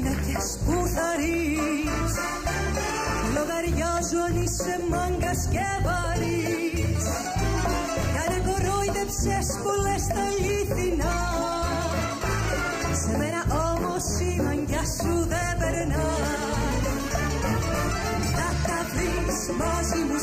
γυναίκες που θα ρεις Λογαριάζω αν είσαι μάγκας και βαρύς. Κάνε κορόιδεψες πολλές τα αλήθινα Σε μένα όμως η μαγκιά σου δεν περνά. Θα τα βρεις μαζί μου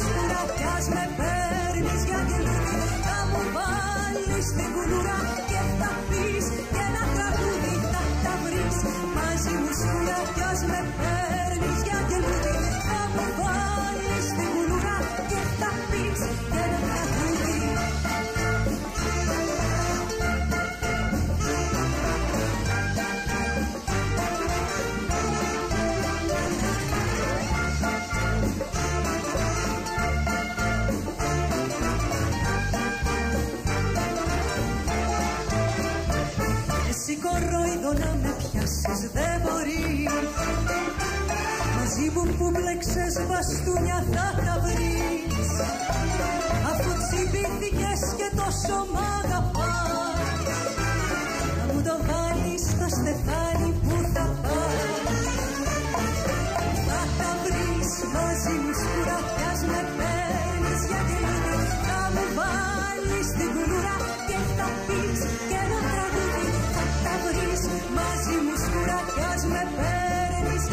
που μπλέξες μπαστούνια θα τα βρεις. Αφού τσιμπήθηκες και τόσο μ'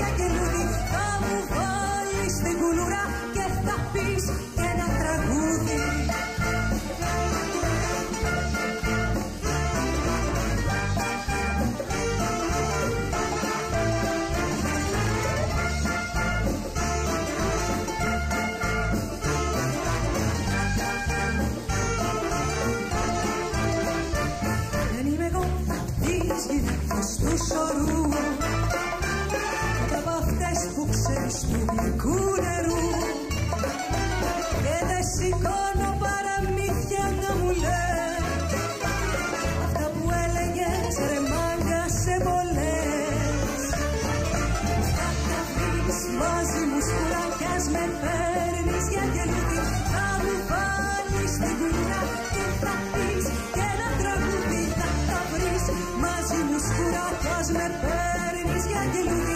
παίρνεις για κελούδι Θα μου βάλεις την κουλούρα και θα πεις και ένα τραγούδι που ξέρεις του γλυκού νερού Και δεν σηκώνω παραμύθια να μου λες Αυτά που έλεγες ρε μάγκα σε πολλές Θα τα βρεις μαζί μου σκουρά κι ας με παίρνεις για κελούδι Θα μου βάλεις την κουλούρα και θα πεις και ένα τραγούδι θα τα βρεις. Μαζί μου σκουρά κι ας με παίρνεις για κελούδι